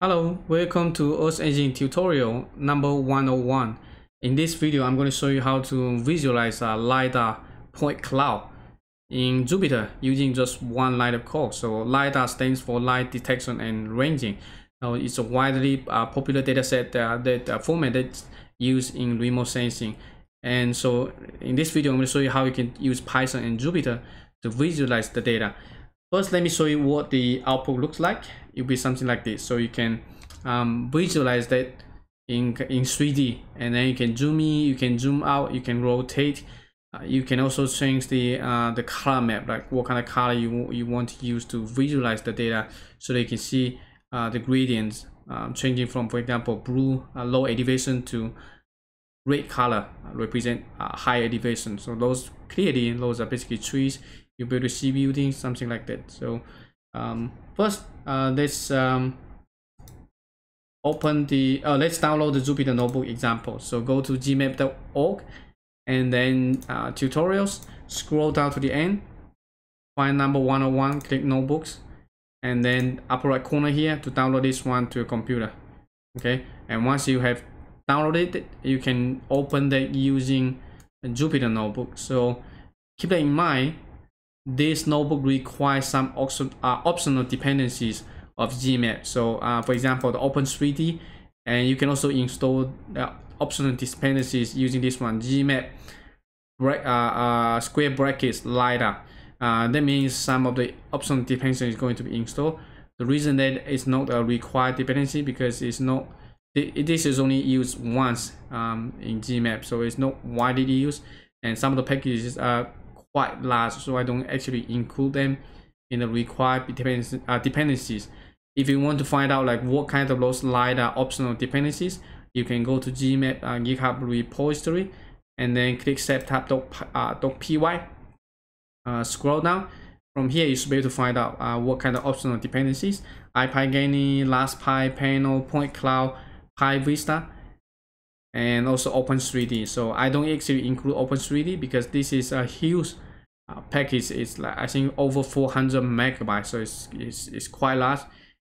Hello, welcome to Earth Engine tutorial number 101. In this video, I'm going to show you how to visualize a LiDAR point cloud in Jupyter using just one line of code. So LiDAR stands for light detection and ranging. Now, it's a widely uh, popular dataset uh, that uh, format that's used in remote sensing. And so in this video, I'm going to show you how you can use Python and Jupyter to visualize the data. First, let me show you what the output looks like. It'll be something like this. So you can um, visualize that in, in 3D and then you can zoom in, you can zoom out, you can rotate. Uh, you can also change the uh, the color map, like what kind of color you, you want to use to visualize the data so that you can see uh, the gradients um, changing from, for example, blue uh, low elevation to red color uh, represent uh, high elevation. So those clearly, those are basically trees you build a C building, something like that. So um, first, uh, let's um, open the, uh, let's download the Jupyter Notebook example. So go to geemap.org and then uh, tutorials, scroll down to the end, find number 101, click notebooks, and then upper right corner here to download this one to your computer. Okay, and once you have downloaded it, you can open that using Jupyter Notebook. So keep that in mind this notebook requires some uh, optional dependencies of geemap. So uh, for example, the Open3D, and you can also install the optional dependencies using this one, geemap, uh, uh, square brackets, LiDAR. Uh, that means some of the optional dependency is going to be installed. The reason that it's not a required dependency because it's not, this is only used once um, in geemap, so it's not widely used. And some of the packages are quite large, so I don't actually include them in the required uh, dependencies. If you want to find out like what kind of those LiDAR optional dependencies, you can go to geemap uh, GitHub repository and then click setup.py. Uh, uh, scroll down. From here, you should be able to find out uh, what kind of optional dependencies. ipygany, laspy, Panel, pyntcloud, PyVista, and also Open3D. So I don't actually include Open3D because this is a huge uh, package. It's like I think over 400 megabytes, so it's, it's, it's quite large.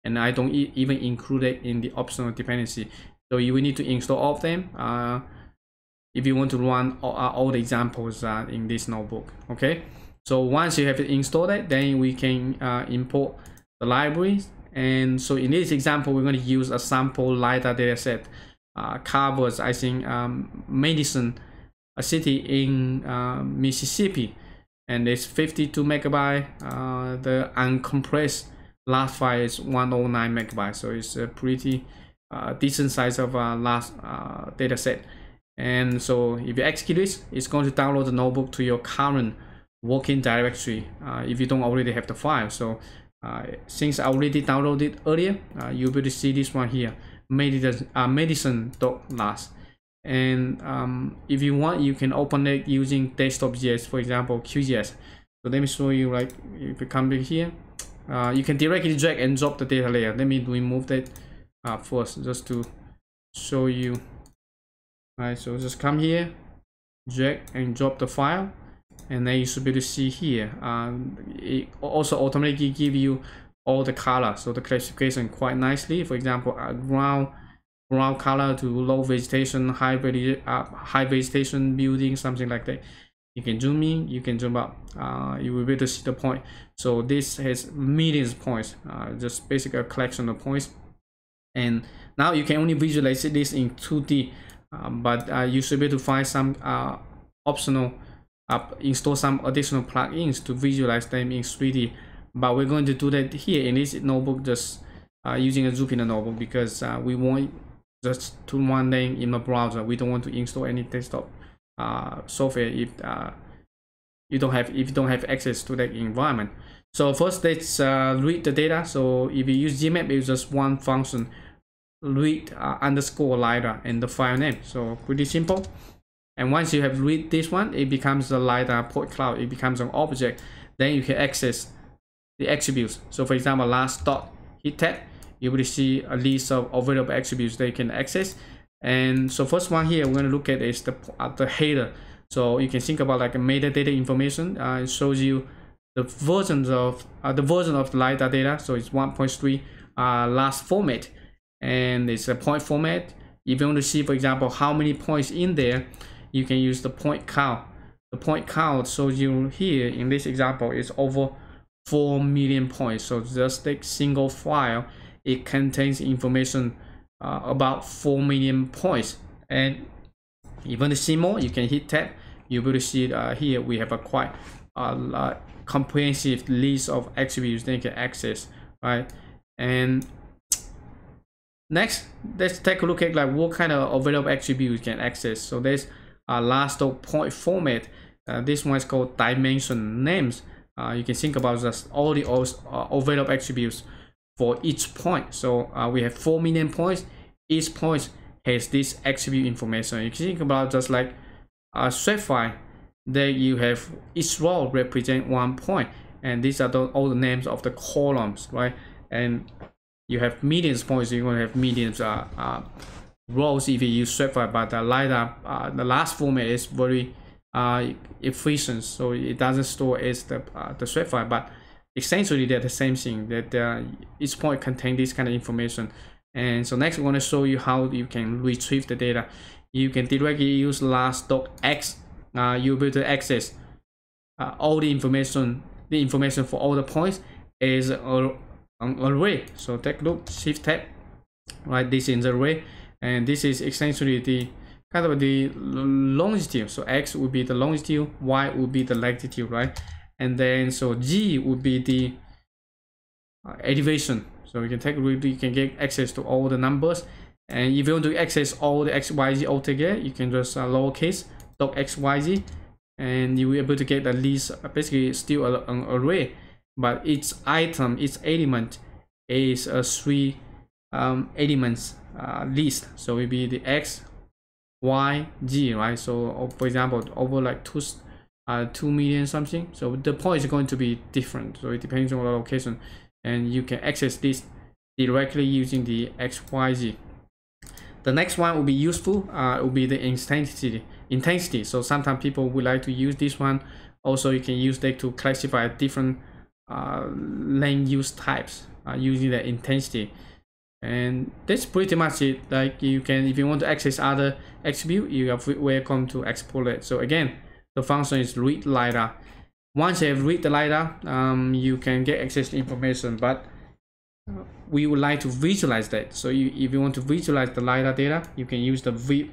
And I don't e even include it in the optional dependency. So you will need to install all of them uh, if you want to run all, uh, all the examples uh, in this notebook. Okay. So once you have it installed it, then we can uh, import the libraries. And so in this example, we're going to use a sample LiDAR dataset uh, covers, I think, um, Madison, a city in uh, Mississippi, and it's 52 megabyte. Uh, the uncompressed LAS file is 109 megabyte, so it's a pretty uh, decent size of a LAS uh, data set. And so if you execute this, it's going to download the notebook to your current working directory uh, if you don't already have the file. So uh, since I already downloaded earlier, uh, you'll be able to see this one here Madison uh, Madison LAS. And um, if you want you can open it using desktop desktop.js for example QGIS so let me show you like if you come here uh, you can directly drag and drop the data layer. Let me remove that uh, first just to show you. All right so just come here drag and drop the file and then you should be able to see here. Um, it also automatically give you all the color. So the classification quite nicely. For example uh, ground ground color to low vegetation high, uh, high vegetation building something like that. You can zoom in you can zoom out. Uh, you will be able to see the point. So this has millions of points uh, just basically a collection of points. And now you can only visualize this in 2d um, but uh, you should be able to find some uh, optional uh, install some additional plugins to visualize them in 3d but we're going to do that here in this notebook just uh, using a Jupyter notebook because uh, we want just to run them in the browser. We don't want to install any desktop uh, software if uh, you don't have if you don't have access to that environment. So first let's uh, read the data. So if you use geemap it's just one function read uh, underscore lidar and the file name. So pretty simple. And once you have read this one it becomes a lidar point cloud. It becomes an object. Then you can access the attributes. So for example, las dot hit tag, you will see a list of available attributes you can access. And so first one here, we're going to look at is the, uh, the header. So you can think about like a metadata information. Uh, it shows you the versions of uh, the version of the LiDAR data. So it's 1.3 uh, LAS format. and it's a point format. If you want to see, for example, how many points in there, you can use the point count. The point count shows you here in this example is over 4 million points. So just take single file, it contains information uh, about 4 million points. And even to see more, you can hit tab. You will see uh, here we have a quite uh, comprehensive list of attributes that you can access, right? And next, let's take a look at like what kind of available attributes you can access. So there's a las point format. Uh, this one is called dimension names. Uh, you can think about just all the uh, available attributes for each point. So uh, we have 4 million points. Each point has this attribute information. You can think about just like a file that you have each row represent one point and these are the, all the names of the columns right and you have millions points you're going to have millions uh, uh, rows if you use shapefile but the lidar uh, the LAS format is very uh, efficient so it doesn't store as the uh, the shapefile but essentially they're the same thing that uh, each point contain this kind of information. And so next we want to show you how you can retrieve the data. You can directly use las.x uh, you'll be able to access uh, all the information the information for all the points is an array. So take a look shift tab right this is in the array. And this is essentially the kind of the longitude. So x would be the longitude y would be the latitude right? And then so g would be the uh, elevation. So you can take you can get access to all the numbers. And if you want to access all the x y z altogether you can just uh, lowercase dot xyz and you will be able to get at least basically still an array. But each item each element is a three um, elements uh, list. So it will be the x y g right so uh, for example over like two uh, 2 million something so the point is going to be different so it depends on the location and you can access this directly using the xyz the next one will be useful uh, will be the intensity intensity. So sometimes people would like to use this one. Also, you can use that to classify different uh, land use types uh, using the intensity. And that's pretty much it. Like you can, if you want to access other attribute, you are welcome to export it. So again, the function is read lidar. Once you have read the lidar, um, you can get access to information, but we would like to visualize that. So you, if you want to visualize the lidar data, you can use the v,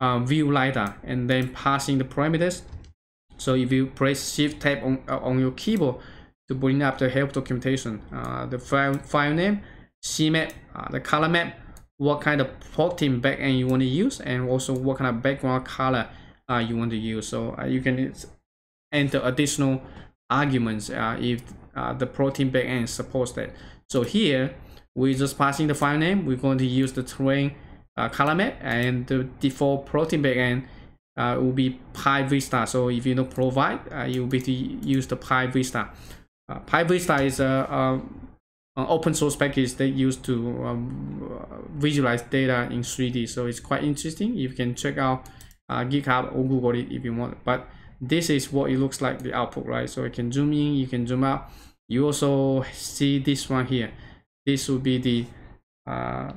uh, view lidar and then passing the parameters. So if you press shift tab on, uh, on your keyboard to bring up the help documentation, uh, the file, file name, CMAP, uh, the color map, what kind of plotting backend you want to use, and also what kind of background color uh, you want to use. So uh, you can enter additional arguments uh, if uh, the plotting backend supports that. So here, we're just passing the file name. We're going to use the terrain uh, color map and the default plotting backend uh, will be PyVista. So if you don't provide, uh, you'll be to use the PyVista. Uh, PyVista is a, a, an open source package that used to um, visualize data in 3D. So it's quite interesting. You can check out uh, GitHub or Google it if you want. But this is what it looks like the output, right? So you can zoom in, you can zoom out. You also see this one here. This will be the uh,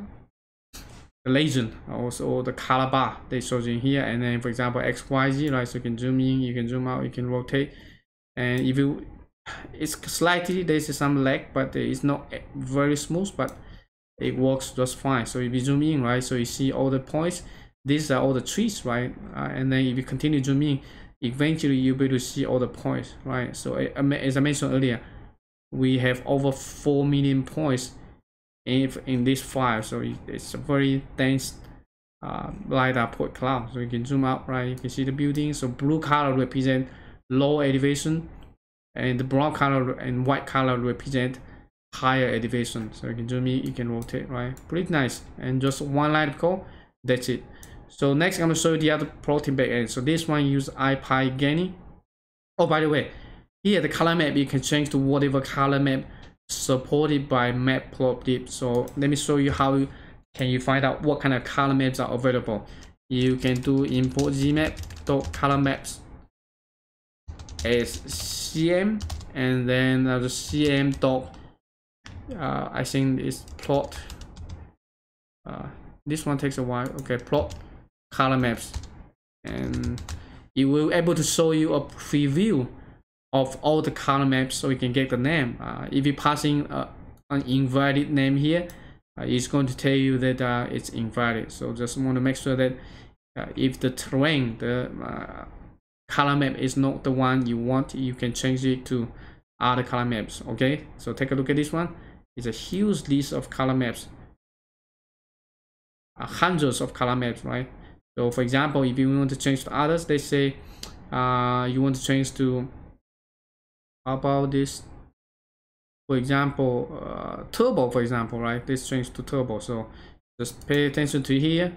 the legend also the color bar they show in here and then for example xyz right so you can zoom in you can zoom out you can rotate and if you it's slightly there's some lag but it's not very smooth but it works just fine. So if you zoom in right so you see all the points. These are all the trees right? Uh, and then if you continue zooming eventually you'll be able to see all the points right? So as i mentioned earlier we have over 4 million points in, in this file so it's a very dense uh, lidar point cloud. So you can zoom out right? You can see the building. So blue color represent low elevation and the brown color and white color represent higher elevation. So you can zoom in you can rotate right? Pretty nice. And just one light code that's it. So next i'm to show you the other plotting backend so this one use ipygany oh by the way here the color map you can change to whatever color map supported by matplotlib so let me show you how can you find out what kind of color maps are available. You can do import geemap dot color maps as cm and then uh, the cm dot uh, i think it's plot uh, this one takes a while. Okay plot color maps. And it will able to show you a preview of all the color maps so you can get the name. Uh, if you're passing uh, an invalid name here uh, it's going to tell you that uh, it's invalid. So just want to make sure that uh, if the terrain the uh, color map is not the one you want you can change it to other color maps okay? So take a look at this one. It's a huge list of color maps. Uh, hundreds of color maps right? So for example if you want to change to others let's say uh, you want to change to about this? For example uh, turbo for example right? This change to turbo. So just pay attention to here.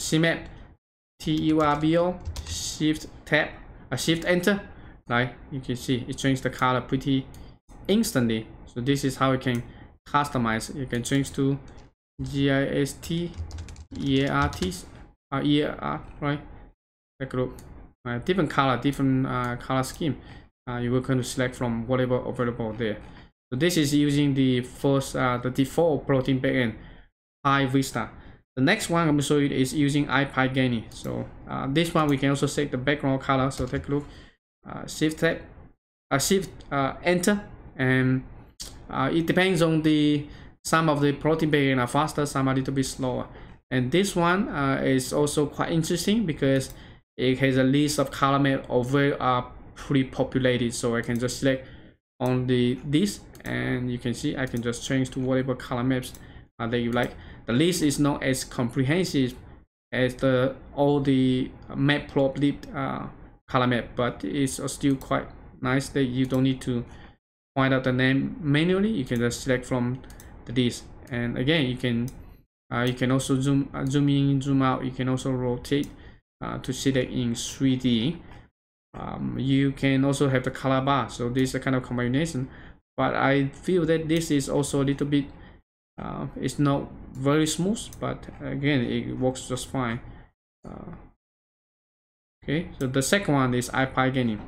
Cmap t-u-r-b-o shift tab a shift enter right? You can see it changed the color pretty instantly. So this is how you can customize. You can change to gist eart uh, ear right? A look uh, different color different uh, color scheme. Uh, you will kind of select from whatever available there. So this is using the first uh, the default plotting backend PyVista the next one I'm going to show you is using ipygany. So uh, this one we can also set the background color. So take a look. Uh, shift tab, uh, shift uh, enter, and uh, it depends on the some of the plotting backend are faster, some are a little bit slower. And this one uh, is also quite interesting because it has a list of color map over are pre-populated. So I can just select on the this, and you can see I can just change to whatever color maps that you like. The list is not as comprehensive as the all the map matplotlib uh, color map, but it's still quite nice that you don't need to find out the name manually. You can just select from the list, and again, you can uh, you can also zoom uh, zoom in, zoom out. You can also rotate uh, to see that in 3D. Um, you can also have the color bar, so this is a kind of combination. But I feel that this is also a little bit uh, it's not very smooth but again it works just fine. Uh, okay so the second one is ipygany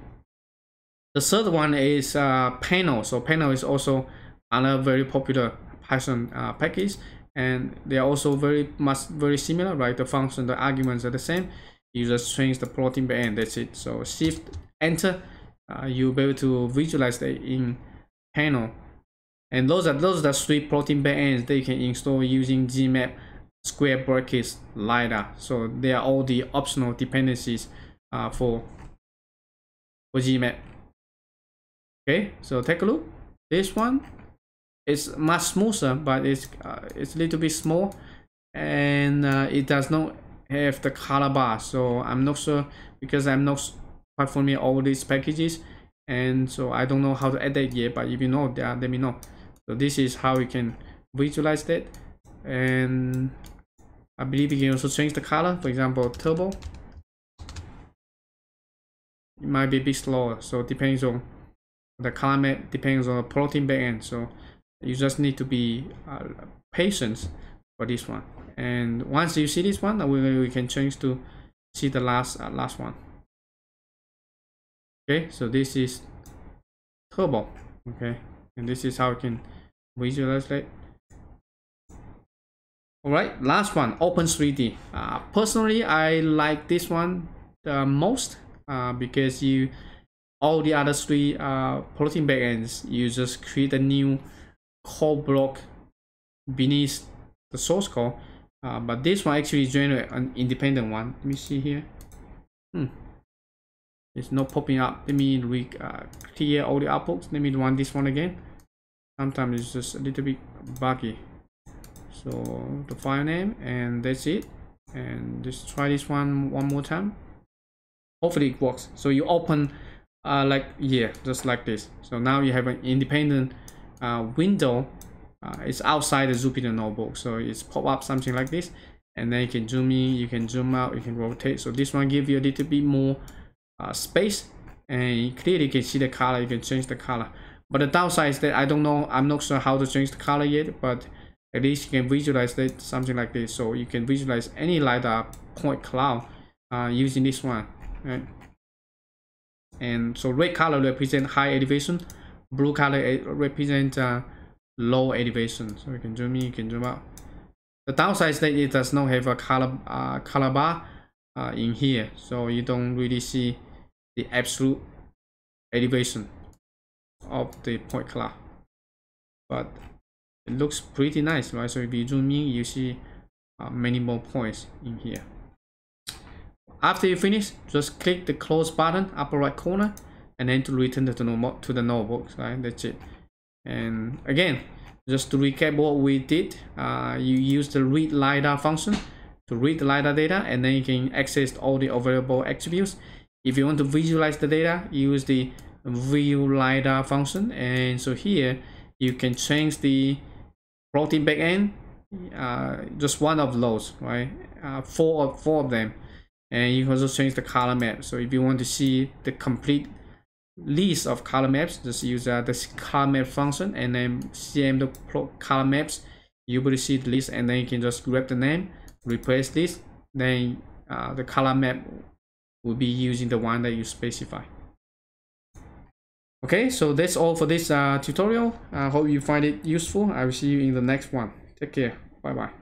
the third one is uh, panel. So panel is also another very popular python uh, package and they are also very much very similar right? The function the arguments are the same. You just change the plotting backend that's it. So shift enter uh, you'll be able to visualize that in panel and those are those are the three plotting backends that you can install using geemap square brackets lidar so they are all the optional dependencies uh, for for geemap. Okay so take a look. This one is much smoother but it's uh, it's a little bit small and uh, it does not have the color bar. So i'm not sure because i'm not quite familiar all these packages and so i don't know how to add yet but if you know that let me know so this is how we can visualize that. And I believe you can also change the color for example turbo. It might be a bit slower so depends on the climate depends on the plotting backend so you just need to be uh, patient for this one. And once you see this one we, we can change to see the last uh, last one. Okay so this is turbo okay? And this is how we can visualize all right last one open 3d uh, personally i like this one the most uh, because you all the other three uh, plotting backends you just create a new code block beneath the source code uh, but this one actually generate an independent one. Let me see here. Hmm. it's not popping up. Let me re uh, clear all the outputs let me run this one again sometimes it's just a little bit buggy. So the file name and that's it. And just try this one one more time. Hopefully it works. So you open uh, like yeah just like this. So now you have an independent uh, window. Uh, it's outside the Jupyter notebook. So it's pop up something like this. And then you can zoom in you can zoom out you can rotate. So this one give you a little bit more uh, space. And clearly you can see the color you can change the color but the downside is that I don't know, I'm not sure how to change the color yet, but at least you can visualize that something like this. So you can visualize any LiDAR point cloud uh, using this one. Right? And so red color represent high elevation, blue color represent uh, low elevation. So you can zoom in, you can zoom out. the downside is that it does not have a color uh, color bar uh, in here so you don't really see the absolute elevation of the point cloud. But it looks pretty nice right? So if you zoom in you see uh, many more points in here. After you finish just click the close button upper right corner and then to return to the, to the notebook right? That's it. And again just to recap what we did uh, you use the read lidar function to read the lidar data and then you can access all the available attributes. If you want to visualize the data use the view lidar function. And so here you can change the plotting backend uh, just one of those right? Uh, four of four of them. And you can also change the color map. So if you want to see the complete list of color maps just use uh, the color map function and then cm the color maps. You will see the list and then you can just grab the name replace this then uh, the color map will be using the one that you specify okay so that's all for this uh, tutorial. I hope you find it useful. I will see you in the next one. Take care. Bye bye